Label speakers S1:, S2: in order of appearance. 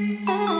S1: Oh.